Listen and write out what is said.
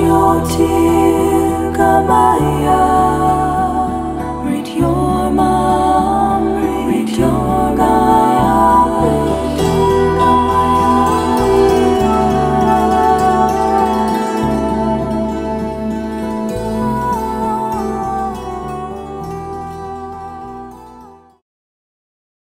Jyoti Gamaya Read your mind